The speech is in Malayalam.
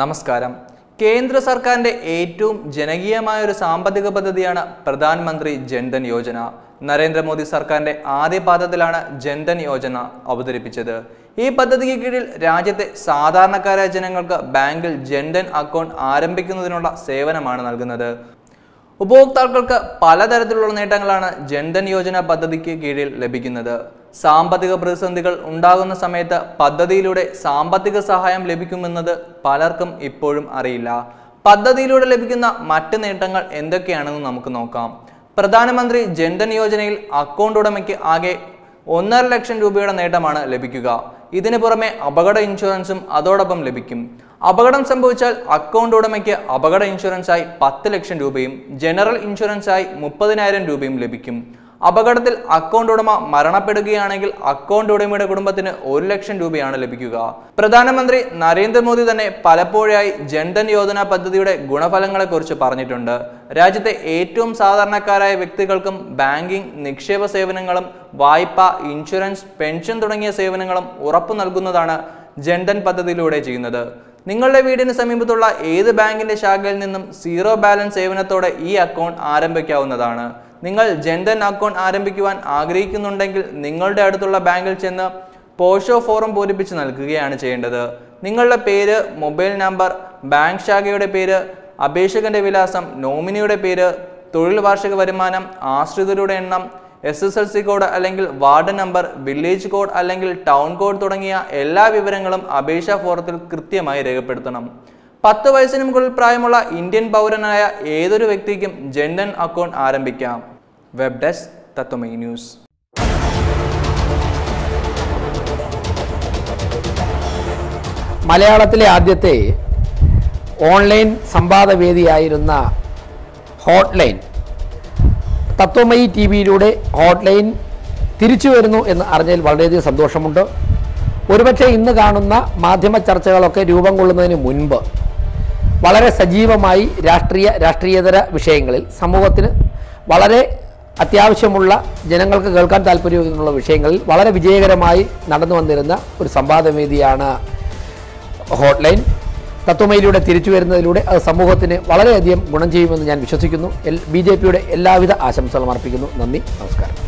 നമസ്കാരം. കേന്ദ്ര സർക്കാരിന്റെ ഏറ്റവും ജനകീയമായ ഒരു സാമ്പത്തിക പദ്ധതിയാണ് പ്രധാനമന്ത്രി ജൻധൻ യോജന. നരേന്ദ്രമോദി സർക്കാരിന്റെ ആദ്യ പാദത്തിലാണ് ജൻധൻ യോജന അവതരിപ്പിച്ചത്. ഈ പദ്ധതിക്ക് കീഴിൽ രാജ്യത്തെ സാധാരണക്കാരായ ജനങ്ങൾക്ക് ബാങ്കിൽ ജൻധൻ അക്കൗണ്ട് ആരംഭിക്കുന്നതിനുള്ള സേവനമാണ് നൽകുന്നത്. ഉപഭോക്താക്കൾക്ക് പലതരത്തിലുള്ള നേട്ടങ്ങളാണ് ജൻധൻ യോജന പദ്ധതിക്ക് കീഴിൽ ലഭിക്കുന്നത്. സാമ്പത്തിക പ്രതിസന്ധികൾ ഉണ്ടാകുന്ന സമയത്ത് പദ്ധതിയിലൂടെ സാമ്പത്തിക സഹായം ലഭിക്കുമെന്നത് പലർക്കും ഇപ്പോഴും അറിയില്ല. പദ്ധതിയിലൂടെ ലഭിക്കുന്ന മറ്റ് നേട്ടങ്ങൾ എന്തൊക്കെയാണെന്ന് നമുക്ക് നോക്കാം. പ്രധാനമന്ത്രി ജൻധൻ യോജനയിൽ അക്കൗണ്ട് ഉടമയ്ക്ക് ആകെ ഒന്നര ലക്ഷം രൂപയുടെ നേട്ടമാണ് ലഭിക്കുക. ഇതിനു പുറമെ അപകട ഇൻഷുറൻസും അതോടൊപ്പം ലഭിക്കും. അപകടം സംഭവിച്ചാൽ അക്കൗണ്ട് ഉടമയ്ക്ക് അപകട ഇൻഷുറൻസായി പത്ത് ലക്ഷം രൂപയും ജനറൽ ഇൻഷുറൻസായി മുപ്പതിനായിരം രൂപയും ലഭിക്കും. അപകടത്തിൽ അക്കൗണ്ട് ഉടമ മരണപ്പെടുകയാണെങ്കിൽ അക്കൗണ്ട് ഉടമയുടെ കുടുംബത്തിന് ഒരു ലക്ഷം രൂപയാണ് ലഭിക്കുക. പ്രധാനമന്ത്രി നരേന്ദ്രമോദി തന്നെ പലപ്പോഴായി ജൻധൻ യോജന പദ്ധതിയുടെ ഗുണഫലങ്ങളെക്കുറിച്ച് പറഞ്ഞിട്ടുണ്ട്. രാജ്യത്തെ ഏറ്റവും സാധാരണക്കാരായ വ്യക്തികൾക്കും ബാങ്കിംഗ് നിക്ഷേപ സേവനങ്ങളും വായ്പ ഇൻഷുറൻസ് പെൻഷൻ തുടങ്ങിയ സേവനങ്ങളും ഉറപ്പു നൽകുന്നതാണ് ജൻധൻ പദ്ധതിയിലൂടെ ചെയ്യുന്നത്. നിങ്ങളുടെ വീടിന് സമീപത്തുള്ള ഏത് ബാങ്കിന്റെ ശാഖയിൽ നിന്നും സീറോ ബാലൻസ് സേവനത്തോടെ ഈ അക്കൗണ്ട് ആരംഭിക്കാവുന്നതാണ്. നിങ്ങൾ ജൻധൻ അക്കൗണ്ട് ആരംഭിക്കുവാൻ ആഗ്രഹിക്കുന്നുണ്ടെങ്കിൽ നിങ്ങളുടെ അടുത്തുള്ള ബാങ്കിൽ ചെന്ന് പോഷോ ഫോറം പൂരിപ്പിച്ച് നൽകുകയാണ് ചെയ്യേണ്ടത്. നിങ്ങളുടെ പേര് മൊബൈൽ നമ്പർ ബാങ്ക് ശാഖയുടെ പേര് അപേക്ഷകന്റെ വിലാസം നോമിനിയുടെ പേര് തൊഴിൽ വാർഷിക വരുമാനം ആശ്രിതരുടെ എണ്ണം S S L C code അല്ലെങ്കിൽ വാർഡ് നമ്പർ വില്ലേജ് കോഡ് അല്ലെങ്കിൽ ടൗൺ കോഡ് തുടങ്ങിയ എല്ലാ വിവരങ്ങളും അപേക്ഷാ ഫോറത്തിൽ കൃത്യമായി രേഖപ്പെടുത്തണം. പത്ത് വയസ്സിന് മുകളിൽ പ്രായമുള്ള ഇന്ത്യൻ പൗരനായ ഏതൊരു വ്യക്തിക്കും ജൻധൻ അക്കൗണ്ട് ആരംഭിക്കാം. വെബ് ഡെസ്ക് തത്വമൈ ന്യൂസ് മലയാളത്തിലെ ആദ്യത്തെ ഓൺലൈൻ സംവാദവേദിയായിരുന്ന ഹോട്ട്ലൈൻ. തത്വമയി ടി വിയിലൂടെ ഹോട്ട്ലൈൻ തിരിച്ചു വരുന്നു എന്ന് അറിഞ്ഞതിൽ വളരെയധികം സന്തോഷമുണ്ട്. ഒരുപക്ഷെ ഇന്ന് കാണുന്ന മാധ്യമ ചർച്ചകളൊക്കെ രൂപം കൊള്ളുന്നതിന് മുൻപ് വളരെ സജീവമായി രാഷ്ട്രീയ രാഷ്ട്രീയേതര വിഷയങ്ങളിൽ സമൂഹത്തിന് വളരെ അത്യാവശ്യമുള്ള ജനങ്ങൾക്ക് കേൾക്കാൻ താല്പര്യമുള്ള വിഷയങ്ങളിൽ വളരെ വിജയകരമായി നടന്നു വന്നിരുന്ന ഒരു സംവാദവേദിയാണ് ഹോട്ട്ലൈൻ. തത്വമയിലൂടെ തിരിച്ചു വരുന്നതിലൂടെ അത് സമൂഹത്തിന് വളരെയധികം ഗുണം ചെയ്യുമെന്ന് ഞാൻ വിശ്വസിക്കുന്നു. എൽ ബി ജെ പിയുടെ എല്ലാവിധ ആശംസകളും അർപ്പിക്കുന്നു. നന്ദി. നമസ്കാരം.